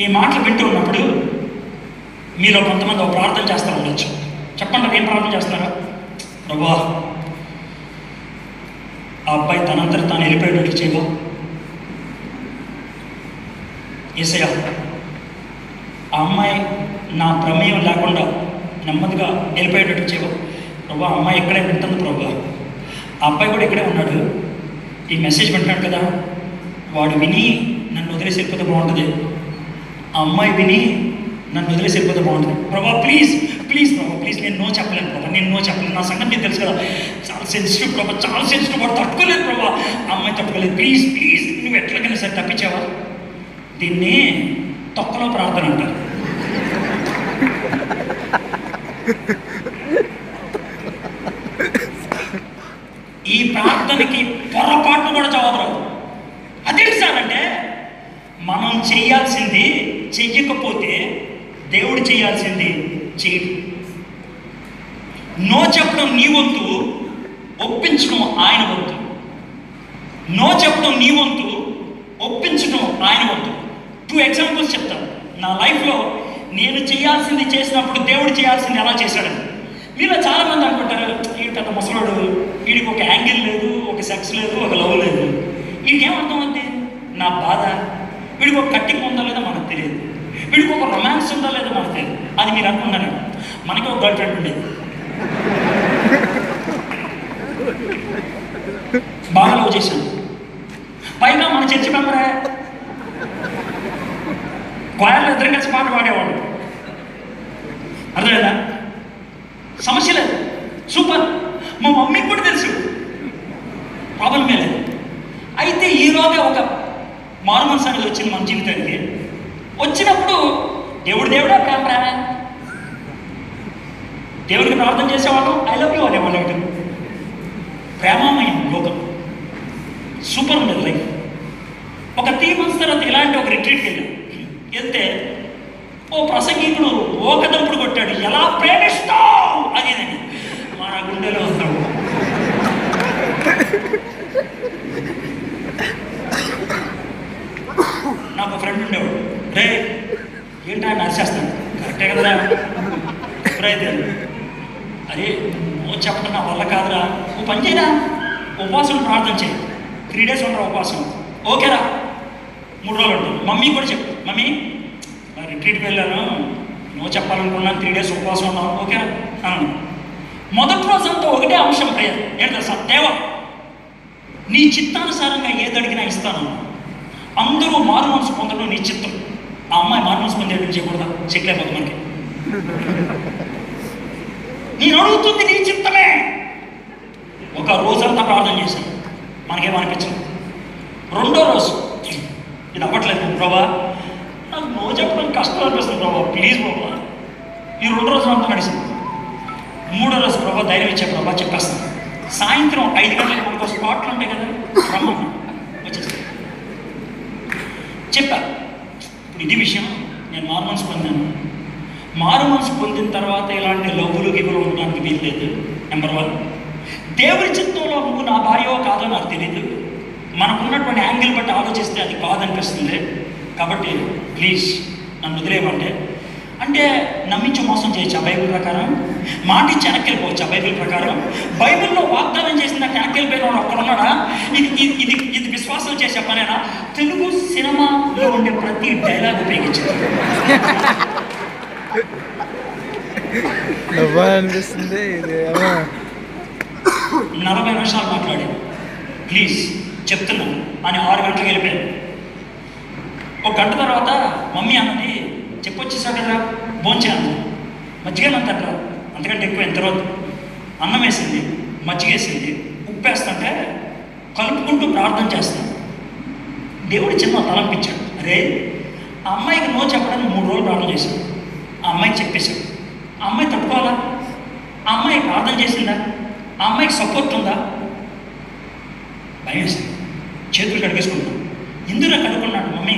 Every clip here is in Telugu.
ఈ మాటలు వింటూ ఉన్నప్పుడు మీలో కొంతమంది ఒక ప్రార్థన చేస్తూ ఉండొచ్చు. చెప్పండి ఏం ప్రార్థన చేస్తారా? ప్రభా ఆ అబ్బాయి తనంతట తాను వెళ్ళిపోయేటట్టు చేయవా? ఏసయ్య ఆ అమ్మాయి నా ప్రమేయం లేకుండా నెమ్మదిగా వెళ్ళిపోయేటట్టు చేయవా? ప్రభా అమ్మాయి ఇక్కడే వింటుంది ప్రభా. ఆ అబ్బాయి కూడా ఇక్కడే ఉన్నాడు. ఈ మెసేజ్ పెట్టినాడు కదా. వాడు విని నన్ను వదిలేసి వెళ్ళిపోతే బాగుంటుంది. ఆ అమ్మాయి విని నన్ను వదిలేసి వెళ్ళిపోతే బాగుంటుంది. Prabha please please Prabha please నేను నో చెప్పలేను ప్రభా నేను నో చెప్పలేను. నా సంగతి నీకు తెలుసు కదా. చాలా సెన్సిటివ్ ప్రభా చాలా సెన్సిటివ్ వాడు. తట్టుకోలేదు ప్రభా. ఆ అమ్మాయి తట్టుకోలేదు. ప్లీజ్ ప్లీజ్ నువ్వు ఎట్లకైనా సరే తప్పించావా? దీన్ని తొక్కలో ప్రార్థన అంటారు. ఈ ప్రార్థనకి పొరపాటు కూడా జవాబు అదేంటి సార్ అంటే మనం చేయాల్సింది చెయ్యకపోతే దేవుడు చేయాల్సింది చేయడు నో చెప్పడం నీ వంతు ఒప్పించడం ఆయన వంతు. నో చెప్పడం నీ వంతు ఒప్పించడం ఆయన వంతు. టూ ఎగ్జాంపుల్స్ చెప్తాను. నా లైఫ్లో నేను చేయాల్సింది చేసినప్పుడు దేవుడు చేయాల్సింది ఎలా చేశాడని. మీలో చాలామంది అనుకుంటారు ఈ పెద్ద ముసలాడు? వీడికి ఒక యాంగిల్ లేదు ఒక సెక్స్ లేదు ఒక లవ్ లేదు. వీడికి ఏమర్థం అవుతుంది నా బాధ. వీడికి ఒక కట్టి పొందలేదు మనకు తెలియదు. వీడికి ఒక రొమాన్స్ ఉందా లేదో మనకు తెలియదు. అది మీరు అనుకున్నారు? మనకి ఒక గర్ల్ ఫ్రెండ్ ఉండేది. బాగా లవ్ చేశాను పైగా మన చర్చి మెంబరే. క్వాయర్లో ఇద్దరం కలిసి పాట పాడేవాడు అర్థమైందా? సమస్య లేదు. సూపర్ మా మమ్మీకి కూడా తెలుసు. ప్రాబ్లమే లేదు. అయితే ఈలోగా ఒక మారుమనసు అనేది వచ్చింది మన జీవితానికి. వచ్చినప్పుడు దేవుడు దేవుడా ప్రేమ ప్రేమ దేవుడికి ప్రార్థన చేసేవాళ్ళం ఐ లవ్ యూ అనేవాళ్ళం ఒకటి ప్రేమమైన లోకం. సూపర్ ఉండేది లైఫ్ ఒక త్రీ మంత్స్ తర్వాత ఇలాంటి ఒక రిట్రీట్కి వెళ్ళాం. వెళ్తే ఓ ప్రసంగికుడు ఓకదంపుడు కొట్టాడు. ఎలా ప్రేమిస్తావు? అది మన గుండెలో ఉన్నాడు నాకు ఫ్రెండ్ ఉండేవాడు. రే ఏంటా నరిచేస్తాను కరెక్టే కదరా? ఎప్పుడైతే? అరే నువ్వు చెప్పడం నా వల్ల కాదురా. ఓ పని చేయరా? ఉపవాసం ప్రార్థన చేయి. త్రీ డేస్ ఉండరా ఉపవాసం? ఓకేరా మూడు రోజులు ఉంటుంది. మమ్మీ కూడా చెప్పు. మమ్మీ రిట్రీట్కి వెళ్ళాను. నువ్వు చెప్పాలనుకున్నాను. త్రీ డేస్ ఉపవాసం ఉన్నావు. ఓకేరా అన్నాను మొదటి రోజంతా ఒకటే అంశం ప్రేయర్ ఏంటో సార్ దేవ నీ చిత్తానుసారంగా ఏదడిగినా ఇస్తాను. అందరూ మారు మనసు పొందడం నీ చిత్తం. ఆ అమ్మాయి మారు మనసు పొందేటట్టు చేయకూడదా? చెక్లేకపోతే మనకి. నేను అడుగుతుంది నీ చిత్తమే ఒక రోజంతా ప్రార్థన చేశాను మనకేమనిపించింది రెండో రోజు. ఇది అవ్వట్లేదు ప్రభా. నాకు నో చెప్పడం కష్టం అనిపిస్తుంది ప్రభా. ప్లీజ్ ప్రభా. ఈ రెండు రోజులు అంతా నడిచింది. మూడో రోజు ప్రభా ధైర్యం ఇచ్చే ప్రభా చెప్పేస్తాను. సాయంత్రం ఐదు గంటలకు మనకు స్పాట్లు ఉంటాయి కదా. రమ్మన్నా. వచ్చేస్తాను చెప్పాను ఇది విషయం నేను మారు మనసు పొందాను. మారు మనసు పొందిన తర్వాత ఇలాంటి లవ్వులు గివ్వులు ఉండడానికి వీల్లేదు? నెంబర్ వన్ దేవుడి చిత్తంలో నువ్వు నా భార్యో కాదో నాకు తెలియదు మనకున్నటువంటి యాంగిల్ బట్టి ఆలోచిస్తే అది కాదనిపిస్తుంది. కాబట్టి ప్లీజ్ నన్ను వదిలేయమంటే అంటే నమ్మించి మోసం చేయొచ్చా బైబిల్ ప్రకారం? మాట ఇచ్చి వెనక్కి బైబిల్ ప్రకారం? బైబిల్లో వాగ్దానం చేసిన వెనక్కి వెళ్ళిపోయిన ఒక్కడున్నాడా? ఇది ఇది ఇది విశ్వాసం చేసే పనేనా? తెలుగు సినిమాలో ఉండే ప్రతి డైలాగ్ ఉపయోగించారు నలభై నిమిషాలు మాట్లాడి. ప్లీజ్ చెప్తున్నాను అని ఆరు గంటలకు వెళ్ళిపోయాను. ఒక గంట తర్వాత మమ్మీ అన్నది చెప్పొచ్చేసా కదరా భోంచాను మజ్జిగ అంతట్రా అంతకంటే ఎక్కువ ఎంత రోజు? అన్నం వేసింది మజ్జిగ వేసింది ఉప్పు వేస్తుంటే కలుపుకుంటూ ప్రార్థన చేస్తాను దేవుడు చిన్న తలంపించాడు. అరే ఆ అమ్మాయికి నో చెప్పడానికి మూడు రోజులు ప్రార్థన చేశాడు ఆ అమ్మాయికి చెప్పేశాడు. ఆ అమ్మాయి తట్టుకోవాలా? ఆ అమ్మాయి ప్రార్థన చేసిందా? ఆ అమ్మాయికి సపోర్ట్ ఉందా? భయం చేతులు కడిగేసుకుంటాం ఇందులో కడుక్కున్నాడు మమ్మీ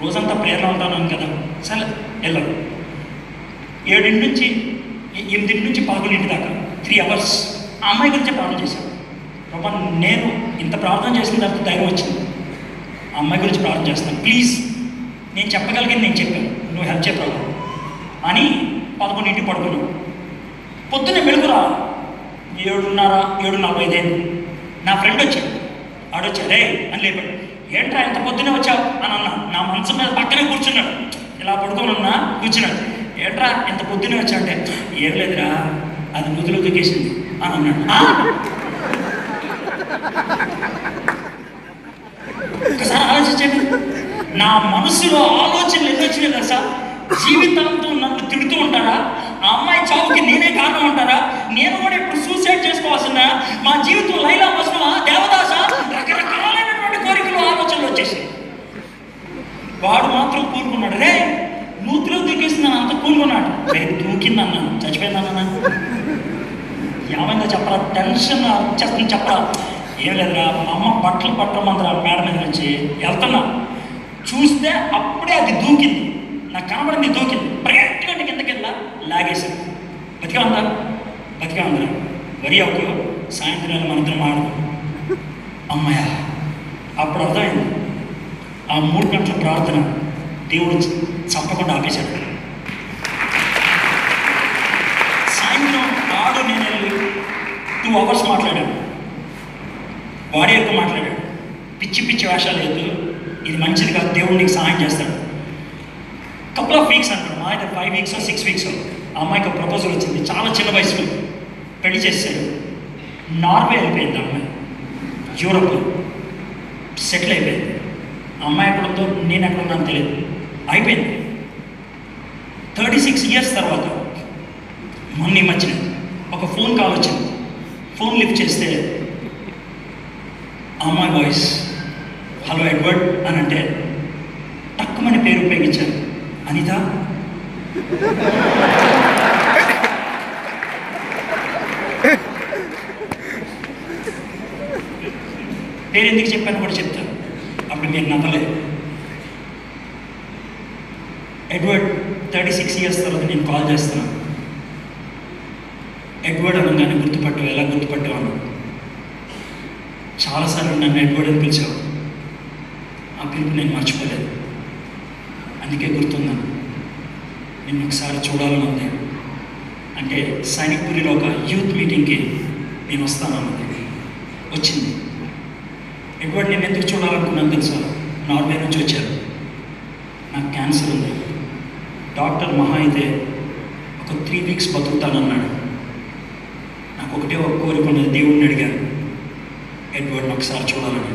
రోజంతా ప్రేరణ ఉంటాను కదా. సరే వెళ్ళరు ఏడింటి నుంచి ఎనిమిదింటి నుంచి పదకొండింటి దాకా త్రీ అవర్స్ ఆ అమ్మాయి గురించి ప్రార్థన చేశాను ప్రభా నేను ఇంత ప్రార్థన చేసిన తర్వాత ధైర్యం వచ్చింది. ఆ అమ్మాయి గురించి ప్రార్థన చేస్తాను. ప్లీజ్ నేను చెప్పగలిగింది నేను చెప్పాను. నువ్వు హెల్ప్ చెప్పావు అని పదకొండింటి పడుకున్నావు పొద్దున్నే మెలుగురా ఏడున్నర ఏడు నలభై ఐదు నా ఫ్రెండ్ వచ్చాడు. ఆడొచ్చా రే అని లేపాడు. ఏంట్రా ఎంత పొద్దునే వచ్చావు? అని అన్నా. నా మనసు మీద పక్కనే కూర్చున్నాడు. ఇలా పడుకొని ఉన్నా కూర్చున్నాడు. ఏంట్రా ఎంత పొద్దునే వచ్చావు అంటే ఏం లేదురా. అది నుదులు దుకేసింది అని అన్నాడు. ఒకసారి ఆలోచించండి. నా మనసులో ఆలోచనలు ఎన్ని వచ్చినాయి తెలుసా జీవితాంతం నన్ను తిడుతూ ఉంటారా? ఆ అమ్మాయి చావుకి నేనే కారణం ఉంటారా నేను కూడా ఇప్పుడు సూసైడ్ చేసుకోవాల్సిన మా జీవితం లైలా వస్తున్నా దేవదాస రకరకాలైనటువంటి కోరికలు ఆలోచనలు వచ్చేసాయి వాడు మాత్రం కూరుకున్నాడు. రే నూతిలో దూకేసిందని అంత కూరుకున్నాడు. రే దూకిందన్నాను చచ్చిపోయిందన్నా. ఏమైందో చెప్పరా? టెన్షన్ వచ్చేస్తుంది చెప్పరా? ఏం లేదురా మా అమ్మ బట్టలు పట్టమందరా మేడ మీద నుంచి వెళ్తున్నా. చూస్తే అప్పుడే అది దూకింది. నాకు కనబడింది దూకింది. పరిగెట్టుగా కిందకి కింద లాగేశాను. బతికా ఉందా? బతికే ఉందా వరి ఒక సాయంత్రం మన ఇద్దరం ఆడదాం. అమ్మాయ అప్పుడు అర్థమైంది. ఆ మూడు గంటల ప్రార్థన దేవుడు చంపకుండా ఆపేశాడు. సాయంత్రం ఆడు నేను టూ అవర్స్ మాట్లాడాను. వాడే ఎక్కువ మాట్లాడాడు. పిచ్చి పిచ్చి వేషాలు లేదు ఇది మంచిది కాదు దేవుడు నీకు సహాయం చేస్తాడు. కపుల్ ఆఫ్ వీక్స్ అంటాడు మా అయితే ఫైవ్ వీక్స్ సిక్స్ వీక్స్ ఆ అమ్మాయికి ప్రపోజల్ వచ్చింది. చాలా చిన్న వయసులో పెళ్ళి చేశాడు నార్వే అయిపోయింది అమ్మాయి. యూరోప్లో సెటిల్ అయిపోయింది. అమ్మాయి ఎక్కడ నేను ఎక్కడున్నాను తెలియదు. అయిపోయింది. థర్టీ సిక్స్ ఇయర్స్ తర్వాత మొన్న ఈ మధ్యన ఒక ఫోన్ కాల్ వచ్చింది. ఫోన్ లిఫ్ట్ చేస్తే అమ్మాయి వాయిస్. హలో ఎడ్వర్డ్ అని అంటే తక్కువని పేరు ఉపయోగించారు. అనిత? పేరు ఎందుకు చెప్పాను కూడా చెప్తాను అప్పుడు మీరు నమ్మలేదు ఎడ్వర్డ్ థర్టీ సిక్స్ ఇయర్స్ తర్వాత నేను కాల్ చేస్తున్నాను. ఎడ్వర్డ్ అనగానే గుర్తుపట్టు ఎలా గుర్తుపట్టావు అన్నాను చాలాసార్లు నన్ను ఎడ్వర్డ్ అని పిలిచావు ఆ పిలుపు నేను మర్చిపోలేదు. అందుకే గుర్తున్నాను. నిన్ను ఒకసారి చూడాలని ఉంది. అంటే సైనిక్పురిలో ఒక యూత్ మీటింగ్కి నేను వస్తానన్నది వచ్చింది. ఎడ్వర్డ్ నేను ఎందుకు చూడాలనుకున్నాను తెలుసా? నార్వే నుంచి వచ్చారు. నాకు క్యాన్సర్ ఉంది. డాక్టర్ మహా అయితే ఒక త్రీ వీక్స్ బతుకుతానన్నాడు. నాకు ఒకటే ఒక కోరిక ఉన్నది. దేవుడిని అడిగాను. ఎడ్వర్డ్ ఒకసారి చూడాలని.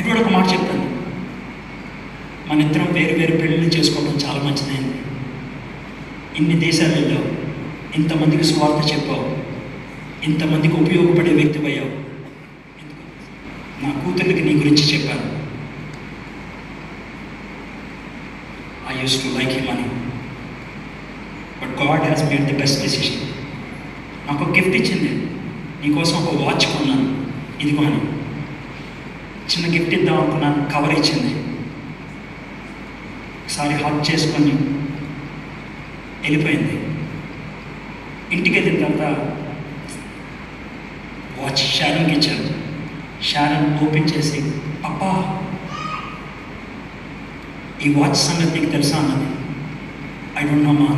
ఎడ్వర్డ్ ఒక మాట చెప్పాను మన ఇద్దరం వేరు వేరు పెళ్ళిళ్ళు చేసుకోవడం చాలా మంచిదైంది. ఇన్ని దేశాలు వెళ్ళావు ఇంతమందికి స్వార్థ చెప్పావు. ఇంతమందికి ఉపయోగపడే వ్యక్తి అయ్యావు నా కూతురికి నీ గురించి చెప్పాను. I used to like him అని. But God has made the best decision నాకు ఒక గిఫ్ట్ ఇచ్చింది. నీకోసం ఒక వాచ్ కొన్నాను. ఇదిగో అని చిన్న గిఫ్ట్ ఇద్దాం అనుకున్నాను కవర్ ఇచ్చింది. ఒకసారి హాట్ చేసుకొని వెళ్ళిపోయింది. ఇంటికి వెళ్ళిన తర్వాత వాచ్ షారన్కి ఇచ్చాను షారన్ ఓపెన్ చేసి అప్పా ఈ వాచ్ సంగతి నీకు తెలుసా అన్నది? ఐ డోంట్ నో మా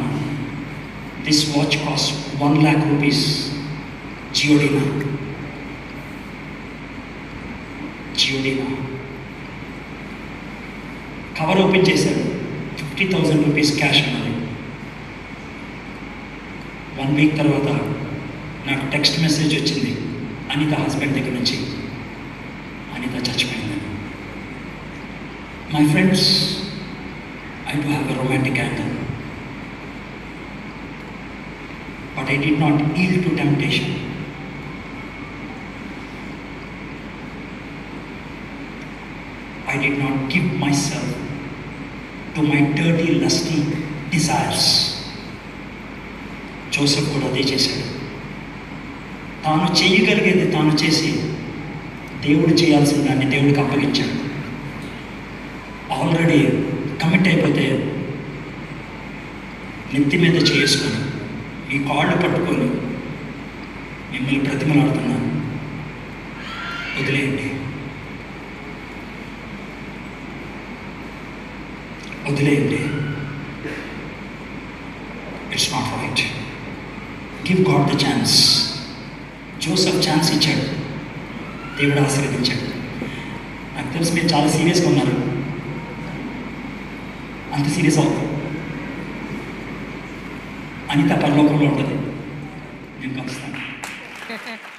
this watch cost one lakh rupees జియోడీనా జియోడీనా కవర్ ఓపెన్ చేశాడు. ఫిఫ్టీ థౌజండ్ రూపీస్ క్యాష్ ఉన్నది వన్ వీక్ తర్వాత నాకు టెక్స్ట్ మెసేజ్ వచ్చింది. అనిత హస్బెండ్ దగ్గర నుంచి. Anitha చచ్చిపోయిందని my friends I to have a romantic angle but I did not yield to temptation I did not give myself to my dirty, lusty desires. Joseph కూడా అదే చేశాడు. తాను చేయగలిగేది తాను చేసి దేవుడు చేయాల్సిన దాన్ని దేవుడికి అప్పగించాడు. ఆల్రెడీ కమిట్ అయిపోతే నెత్తి మీద చేసుకొని ఈ కాళ్ళు పట్టుకొని మిమ్మల్ని బ్రతిమలాడుతున్నాను. వదిలేయండి. వదిలే వదిలేయండి it's not right give God the chance Joseph chance ఇచ్చాడు. దేవుడు ఆశీర్వదించాడు. నాకు తెలిసి మీరు చాలా సీరియస్గా ఉన్నారు. అంత సీరియస్ అవుతుంది అనిత పరలోకంలో ఉంటుంది. నేను కలుస్తాను